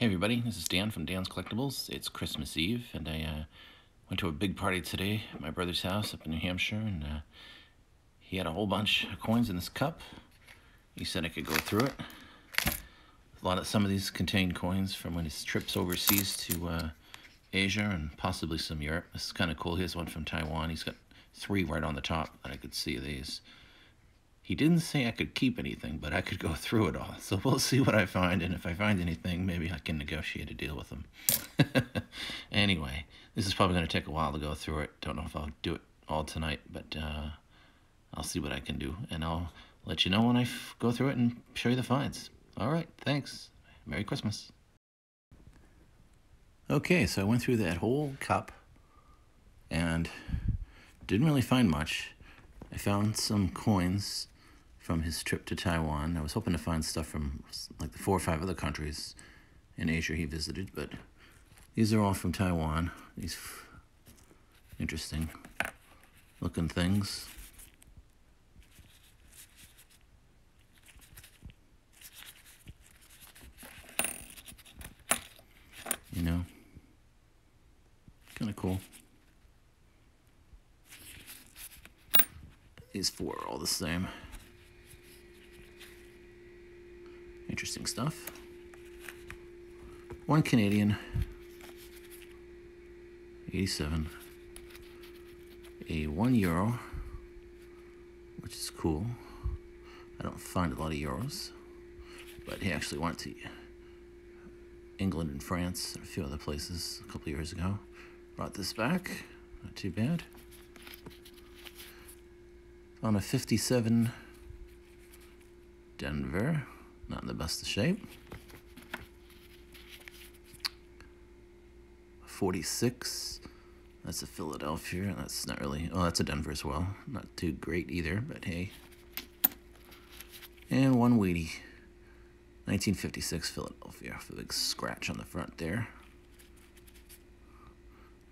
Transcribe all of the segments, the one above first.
Hey everybody, this is Dan from Dan's Collectables. It's Christmas Eve, and I uh, went to a big party today at my brother's house up in New Hampshire, and uh, he had a whole bunch of coins in this cup. He said I could go through it. A lot of some of these contain coins from when his trips overseas to uh, Asia and possibly some Europe. This is kind of cool. Here's one from Taiwan. He's got three right on the top that I could see these. He didn't say I could keep anything, but I could go through it all. So we'll see what I find, and if I find anything, maybe I can negotiate a deal with him. anyway, this is probably going to take a while to go through it. Don't know if I'll do it all tonight, but uh, I'll see what I can do, and I'll let you know when I go through it and show you the finds. All right, thanks. Merry Christmas. Okay, so I went through that whole cup and didn't really find much. I found some coins from his trip to Taiwan. I was hoping to find stuff from like the four or five other countries in Asia he visited, but these are all from Taiwan. These interesting looking things. You know, kind of cool. These four are all the same. Interesting stuff. One Canadian. 87. A one euro, which is cool. I don't find a lot of euros, but he actually went to England and France and a few other places a couple years ago. Brought this back, not too bad. On a 57 Denver. Not in the best of shape. 46. That's a Philadelphia. That's not really... Oh, that's a Denver as well. Not too great either, but hey. And one Wheatie. 1956 Philadelphia. A big scratch on the front there.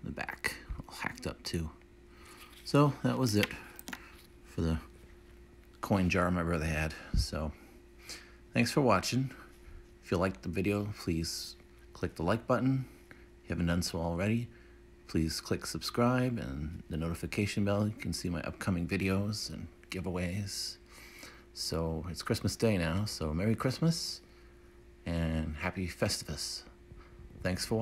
The back. All hacked up too. So, that was it for the coin jar my brother had. So... Thanks for watching. If you liked the video, please click the like button. If you haven't done so already, please click subscribe and the notification bell. You can see my upcoming videos and giveaways. So it's Christmas Day now, so Merry Christmas and Happy Festivus. Thanks for watching.